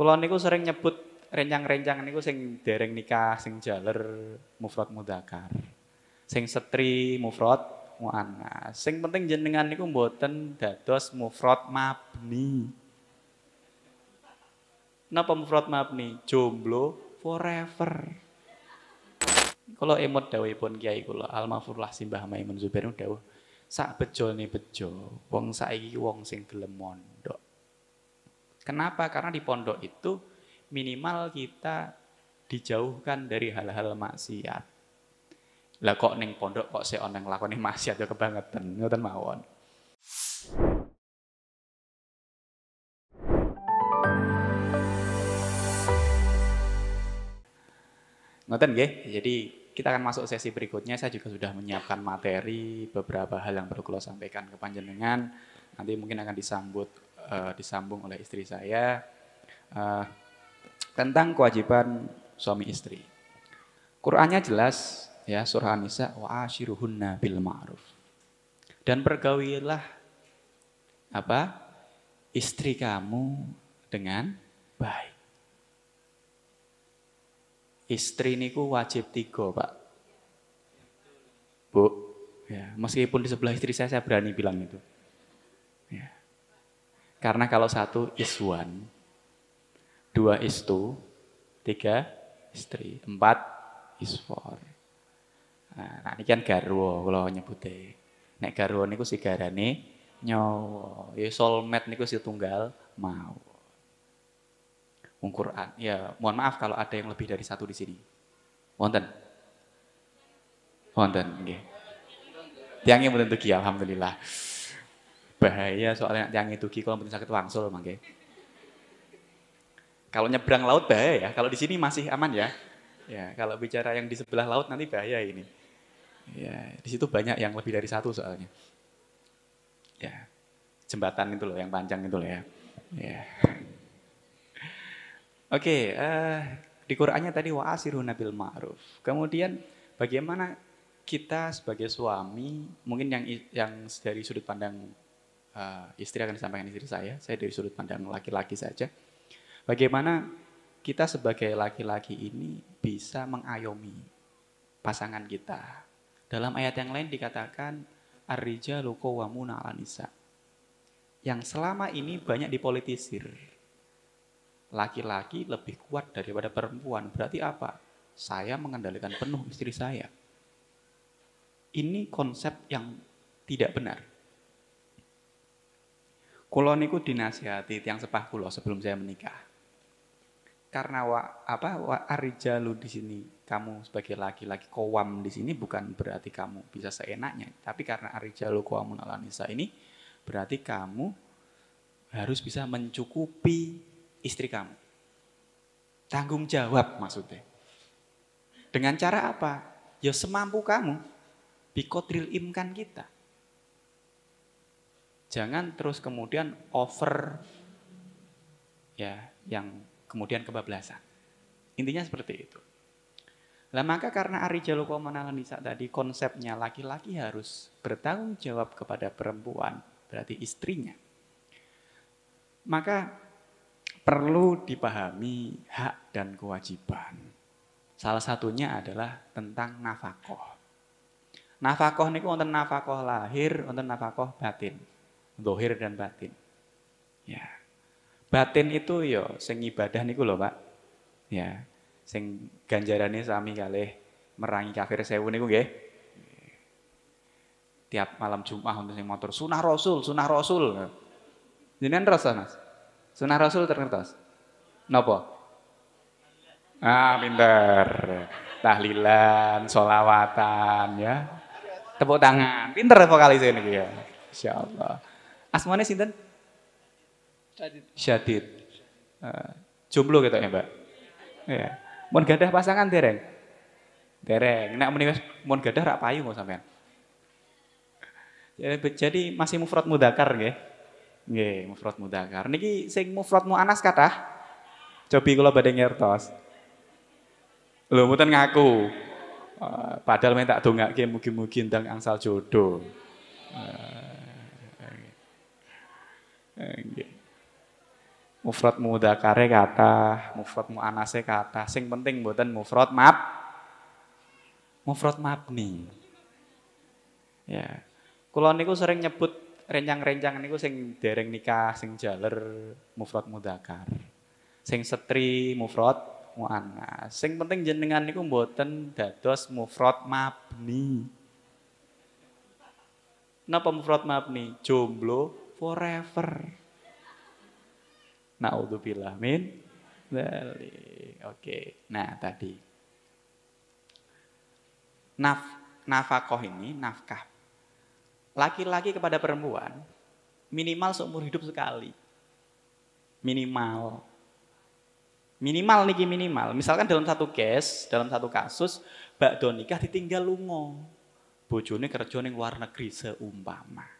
Kula niku sering nyebut rencang-rencang niku sing dereng nikah, sing jaler mufrad mudakar. Sing setri mufrad muannas. Sing penting jenengan niku mboten dados mufrad mabni. Napa mufrad mabni? Jomblo forever. Kalau emot dawuhipun Kiai kula Al-Mahfurlah Simbah Maimun Zubair dawuh sak bejone bejo wong saiki wong sing gelem mondok. Kenapa? Karena di pondok itu minimal kita dijauhkan dari hal-hal maksiat. Lah kok ning pondok kok sik ana nglakoni maksiat ya kebangetan, ngoten mawon. Ngoten nggih. Jadi kita akan masuk sesi berikutnya. Saya juga sudah menyiapkan materi beberapa hal yang perlu kalau sampaikan ke panjenengan. Nanti mungkin akan disambut uh, disambung oleh istri saya uh, tentang kewajiban suami istri. Qurannya jelas ya surah An-Nisa wa ashiruhunna bil ma'ruf. Dan bergawilah apa? istri kamu dengan baik. Istri niku wajib tiga, Pak. Bu, ya, meskipun di sebelah istri saya, saya berani bilang itu. Karena kalau satu is one, dua is two, tiga istri, empat is four. Nah, ini kan garwo kalau nyebutnya. Nek garwo niku si garane nyawa. Ya soulmate niku si tunggal mau. Wong Quran. Ya, mohon maaf kalau ada yang lebih dari satu di sini. Wonten. Wonten, nggih. Tiangnya mboten tuki alhamdulillah. Bahaya soalnya tiang itu kalau mboten sakit wangsul mangke. Kalau nyebrang laut bahaya ya. Kalau di sini masih aman ya. Ya, kalau bicara yang di sebelah laut nanti bahaya ini. Ya, di situ banyak yang lebih dari satu soalnya. Ya, jembatan itu loh, yang panjang itu loh ya. Ya. Oke, uh, di Qur'annya tadi wa asiruna bil ma'ruf. Kemudian bagaimana kita sebagai suami, mungkin yang yang dari sudut pandang uh, istri akan disampaikan istri saya, saya dari sudut pandang laki-laki saja. Bagaimana kita sebagai laki-laki ini bisa mengayomi pasangan kita. Dalam ayat yang lain dikatakan qawwamuna 'alan nisa. Yang selama ini banyak dipolitisir laki-laki lebih kuat daripada perempuan. Berarti apa? Saya mengendalikan penuh istri saya. Ini konsep yang tidak benar. Kulo niku dinasihati yang sepah kulo sebelum saya menikah. Karena wa, apa wa arijalu di sini kamu sebagai laki-laki kowam di sini bukan berarti kamu bisa seenaknya, tapi karena arijalu kowamun alanisa ini berarti kamu harus bisa mencukupi istri kamu. Tanggung jawab maksudnya. Dengan cara apa? Ya semampu kamu. Bikotril imkan kita. Jangan terus kemudian over ya yang kemudian kebablasan. Intinya seperti itu. Lah maka karena Ari Jaloko Nisa tadi konsepnya laki-laki harus bertanggung jawab kepada perempuan, berarti istrinya. Maka perlu dipahami hak dan kewajiban. Salah satunya adalah tentang nafkah. Nafkah niku wonten nafkah lahir, wonten nafkah batin. Dohir dan batin. Ya. Batin itu yo ya sing ibadah niku lho, Pak. Ya. Sing ganjarane sami kalih merangi kafir sewu niku nggih. Tiap malam Jumat untuk sing motor sunah Rasul, sunah Rasul. Jenengan rasa, Mas? Sunnah Rasul terkentos. Nopo? Ah, pinter. Tahlilan, solawatan ya. Tepuk tangan. Pinter vokalis ini ya. Insya Allah. Asmane sinten? Syadid. Syadid. Uh, jomblo gitu ya, Mbak. Ya. Mun gadah pasangan dereng. Dereng. Nek muni mun gadah rak payu kok sampean. Jadi masih mufrad mudakar nggih. Nggih, mufrad mudzakkar. Niki sing mufrad muannas kathah. Cobi kula badhe ngertos. Lho mboten ngaku. Uh, padahal men tak dongake mugi-mugi ndang angsal jodoh. Uh, Mufrad mudakare kata, mufrad muanase kata. Sing penting mboten mufrad mab mufrad mabni. Ya. Kula niku sering nyebut rencang-rencang niku sing dereng nikah, sing jaler mufrad mudakar. Sing setri mufrad muannas. Sing penting jenengan niku mboten dados mufrad mabni. Napa mufrad mabni? Jomblo forever. Naudzubillah min Oke. Nah, tadi naf nafakoh ini nafkah laki-laki kepada perempuan minimal seumur hidup sekali. Minimal. Minimal niki minimal. Misalkan dalam satu case, dalam satu kasus, Mbak nikah ditinggal lungo. Bojone kerja ning luar negeri seumpama.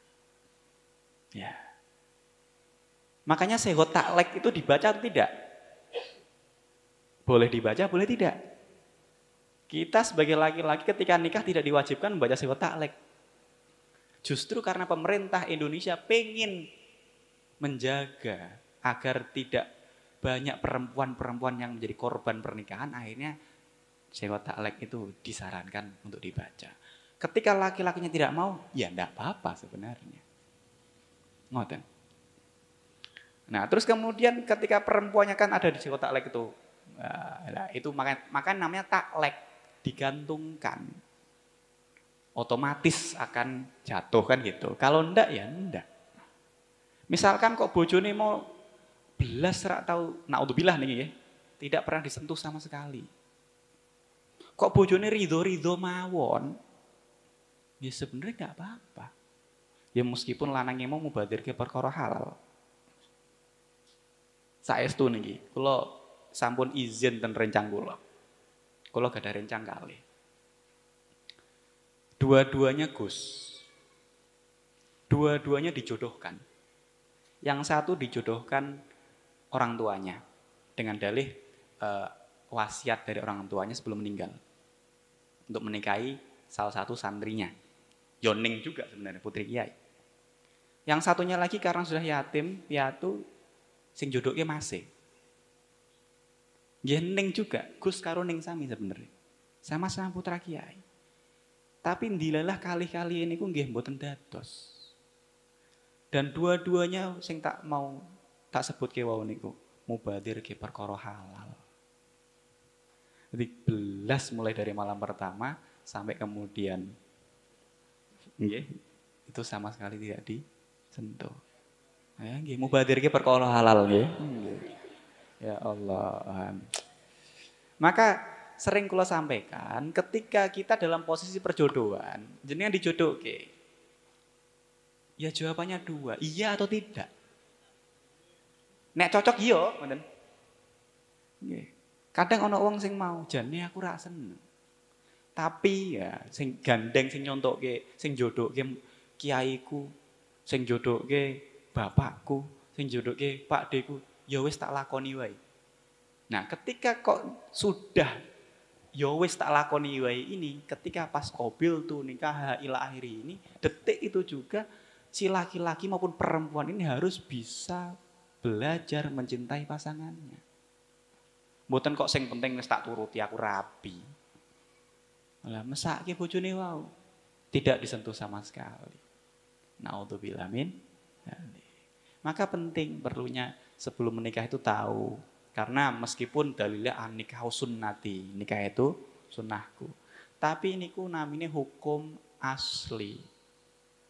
Ya. Makanya segot taklek itu dibaca atau tidak? Boleh dibaca, boleh tidak. Kita sebagai laki-laki ketika nikah tidak diwajibkan membaca segot taklek. Justru karena pemerintah Indonesia pengen menjaga agar tidak banyak perempuan-perempuan yang menjadi korban pernikahan, akhirnya sewa taklek itu disarankan untuk dibaca. Ketika laki-lakinya tidak mau, ya enggak apa-apa sebenarnya. Ngoten. Nah, terus kemudian ketika perempuannya kan ada di sewa taklek itu, nah, itu maka, maka namanya taklek, digantungkan otomatis akan jatuh kan gitu. Kalau ndak ya ndak. Misalkan kok bojone mau belas rak tahu naudzubillah nih ya. Tidak pernah disentuh sama sekali. Kok bojone ridho-ridho mawon. Ya sebenarnya nggak apa-apa. Ya meskipun lanangnya mau mubadir ke perkara halal. Saya itu nih, kalau sampun izin dan rencang kula. Kalau gak ada rencang kali Dua-duanya Gus. Dua-duanya dijodohkan. Yang satu dijodohkan orang tuanya dengan dalih uh, wasiat dari orang tuanya sebelum meninggal untuk menikahi salah satu santrinya. Yoning juga sebenarnya putri kiai. Yang satunya lagi karena sudah yatim, piatu, sing jodohnya masih. Yening juga, Gus karo ning sami sebenarnya. Sama-sama putra kiai. Tapi ndilalah kali-kali ini ku nggih mboten dados. Dan dua-duanya sing tak mau tak sebut ke wau niku mubadir ke perkara halal. Jadi belas mulai dari malam pertama sampai kemudian nggih itu sama sekali tidak disentuh. Ya nggih mubadir ke perkara halal nggih. Ya Allah. Maka sering kula sampaikan ketika kita dalam posisi perjodohan, jenengan dijodoh ke. Ya jawabannya dua, iya atau tidak. Nek cocok iya, ngoten. Kadang ono wong sing mau, jane aku ra seneng. Tapi ya sing gandeng sing nyontokke, sing jodohke kiaiku, sing jodohke bapakku, sing jodohke Pak Deku, ya wis tak lakoni wae. Nah, ketika kok sudah ya wis tak lakoni wae ini ketika pas kobil tuh nikah ila akhiri ini detik itu juga si laki-laki maupun perempuan ini harus bisa belajar mencintai pasangannya. Mboten kok sing penting wis tak turuti aku rapi. Lah mesake bojone wau tidak disentuh sama sekali. Naudzubillah min. Maka penting perlunya sebelum menikah itu tahu karena meskipun dalilnya anikah sunnati, nikah itu sunnahku. Tapi niku namanya hukum asli.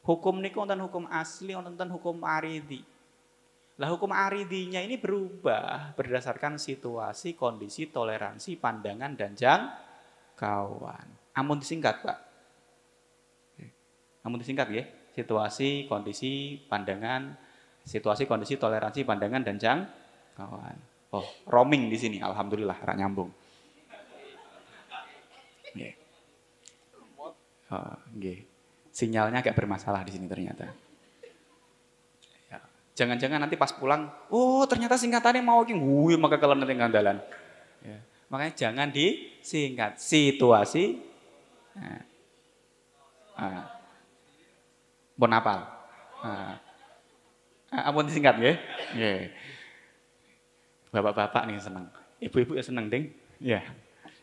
Hukum niku wonten hukum asli, wonten hukum aridi. Lah hukum aridinya ini berubah berdasarkan situasi, kondisi, toleransi, pandangan dan jangkauan. Amun disingkat, Pak. Amun disingkat ya. Situasi, kondisi, pandangan, situasi, kondisi, toleransi, pandangan dan jangkauan. Oh, roaming di sini, alhamdulillah, rak nyambung. Yeah. Oh, okay. Sinyalnya agak bermasalah di sini ternyata. Ya. Jangan-jangan nanti pas pulang, oh ternyata singkatannya mau lagi, wuih maka kalau nanti ngandalan. Ya. Makanya jangan disingkat situasi. Nah. Ah. Bon apal. Ah. Ampun disingkat ya. Yeah. Bapak-bapak nih seneng. Ibu-ibu ya seneng, Ding. Ya.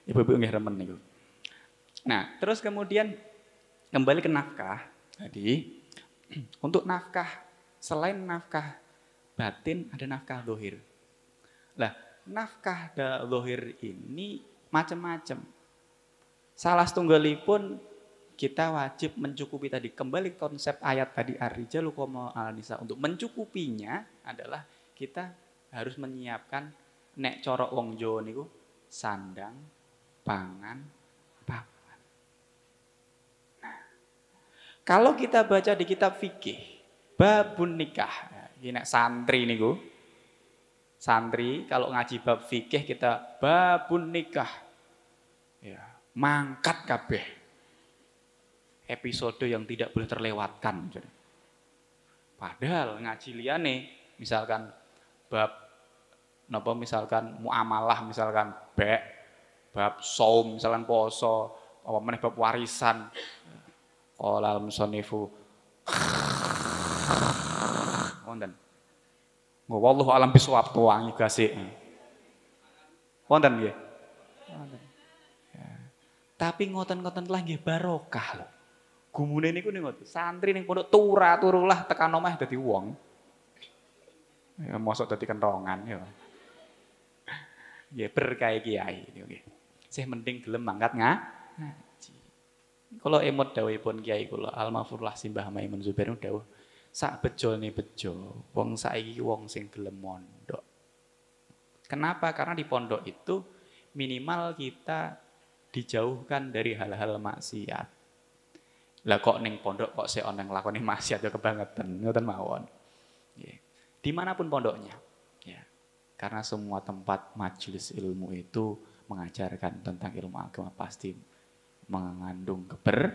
Ibu-ibu nggih remen niku. Nah, terus kemudian kembali ke nafkah tadi. Untuk nafkah selain nafkah batin ada nafkah dohir. Lah, nafkah dohir ini macam-macam. Salah setunggalipun kita wajib mencukupi tadi. Kembali konsep ayat tadi Ar-Rijalu al-Nisa. Untuk mencukupinya adalah kita harus menyiapkan nek corok wong Jawa niku sandang, pangan, papan. Nah, kalau kita baca di kitab fikih babun nikah, ini santri niku santri kalau ngaji bab fikih kita babun nikah. Ya, mangkat kabeh. Episode yang tidak boleh terlewatkan. Padahal ngaji liane misalkan bab napa misalkan muamalah misalkan bek bab saum misalkan poso apa meneh bab warisan qala al musannifu wonten Nggak wallahu alam bisawab tuangi gasik. Wonten nggih. Wonten. Tapi ngoten-ngoten lah nggih barokah lho. Gumune niku ning ngoten. Santri ning pondok tura turulah tekan omah dadi wong. Ya mosok dadi kentongan ya. Ya berkah kiai nggih. Sih mending gelem mangkat ngaji. Kalau emot dawuhipun kiai kula Almafurlah Simbah Maimun Zubair dawuh sak bejo nih bejo. Wong saiki wong sing gelem mondok. Kenapa? Karena di pondok itu minimal kita dijauhkan dari hal-hal maksiat. Lah kok ning pondok kok sik ana nglakoni maksiat ya kebangetan, ngoten mawon. Di mana pun pondoknya. Karena semua tempat majelis ilmu itu mengajarkan tentang ilmu agama pasti mengandung keber